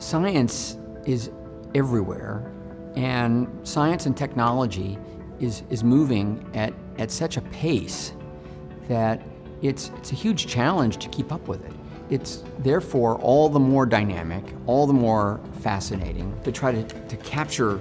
Science is everywhere, and science and technology is, is moving at, at such a pace that it's, it's a huge challenge to keep up with it. It's therefore all the more dynamic, all the more fascinating to try to, to capture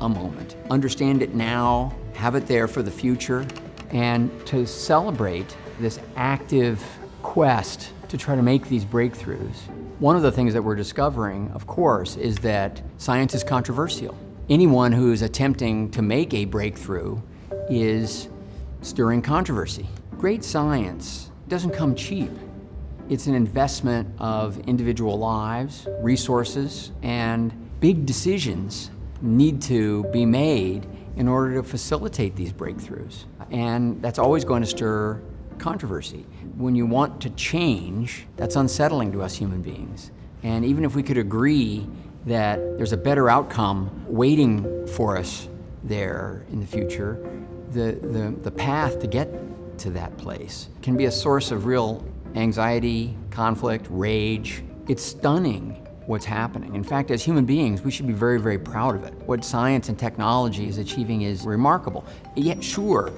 a moment, understand it now, have it there for the future, and to celebrate this active quest to try to make these breakthroughs. One of the things that we're discovering, of course, is that science is controversial. Anyone who is attempting to make a breakthrough is stirring controversy. Great science doesn't come cheap. It's an investment of individual lives, resources, and big decisions need to be made in order to facilitate these breakthroughs. And that's always going to stir controversy. When you want to change, that's unsettling to us human beings. And even if we could agree that there's a better outcome waiting for us there in the future, the, the, the path to get to that place can be a source of real anxiety, conflict, rage. It's stunning what's happening. In fact, as human beings, we should be very, very proud of it. What science and technology is achieving is remarkable. Yet, sure,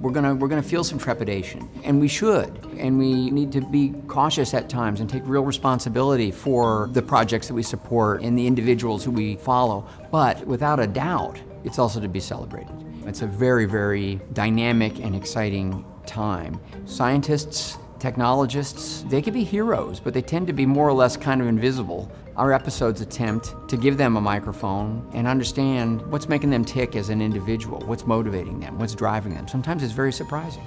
we're gonna, we're gonna feel some trepidation, and we should. And we need to be cautious at times and take real responsibility for the projects that we support and the individuals who we follow. But without a doubt, it's also to be celebrated. It's a very, very dynamic and exciting time. Scientists, technologists, they can be heroes, but they tend to be more or less kind of invisible. Our episodes attempt to give them a microphone and understand what's making them tick as an individual, what's motivating them, what's driving them. Sometimes it's very surprising.